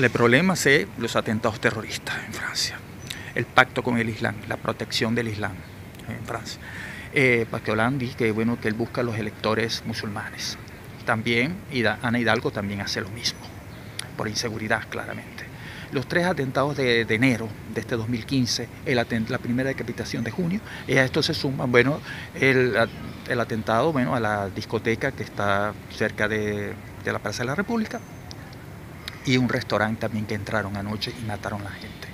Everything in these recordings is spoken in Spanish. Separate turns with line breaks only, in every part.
El problema es los atentados terroristas en Francia, el pacto con el Islam, la protección del Islam en Francia. Eh, Hollande dice que, bueno, que él busca a los electores musulmanes. También Ana Hidalgo también hace lo mismo, por inseguridad claramente. Los tres atentados de, enero de este 2015, la primera decapitación de junio, y a esto se suman, bueno, el, atentado bueno, a la discoteca que está cerca de, de la Plaza de la República y un restaurante también que entraron anoche y mataron a la gente.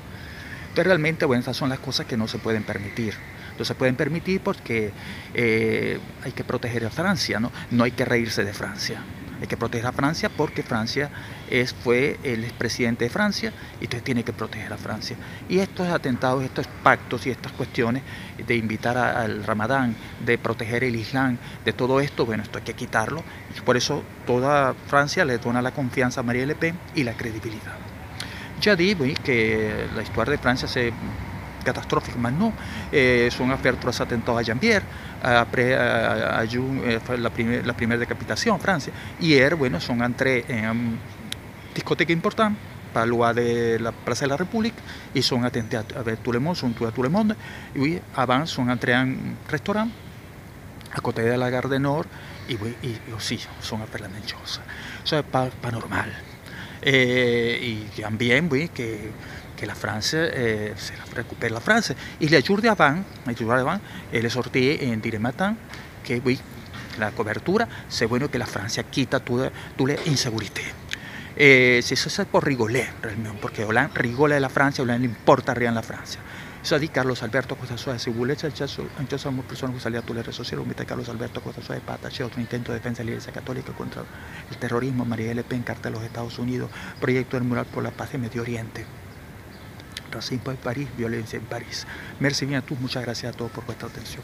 Entonces realmente, bueno, esas son las cosas que no se pueden permitir. No se pueden permitir porque eh, hay que proteger a Francia, ¿no? No hay que reírse de Francia. Hay que proteger a Francia porque Francia es, fue el expresidente de Francia y entonces tiene que proteger a Francia. Y estos atentados, estos pactos y estas cuestiones de invitar al Ramadán, de proteger el Islam, de todo esto, bueno, esto hay que quitarlo. Y por eso toda Francia le dona la confianza a María Le Pen y la credibilidad. Ya digo que la historia de Francia se catastrófico, más no. Eh, apertos atentados a Jambier, a, a, eh, la, primer, la primera decapitación, Francia. Hier, bueno, son entré en una discoteca importante, para lugar de la Plaza de la República, y son atentados a ver tout le monde, son tout, tout le monde. Y oui, avant, son entré en un restaurant, a côté de la Gare Nord, oui, y, y aussi, son a la Menchosa. Pas, pas normal. Eh, y también, oui, que que la Francia eh, se recupere la Francia. Y le ayude avant, avant el sortí en Dirematan que oui, la cobertura, c'est bueno que la Francia quita toda, toda la inseguridad. Eh, eso es por rigoler, realmente, porque Hollande rigola de la Francia, Hollande le importa rien la Francia. Eso di Carlos Alberto Costa Suave, si vuole c'è anche siamo persone che salía a tutte le redes sociali, un Carlos Alberto Costa Suave, pata, otro intento de defensa de la Iglesia Católica contra el terrorismo, María L. Pen, Carta de los Estados Unidos, proyecto del mural por la paz en Medio Oriente. Racismo en París, violencia en París. Merci bien a todos, muchas gracias a todos por vuestra atención.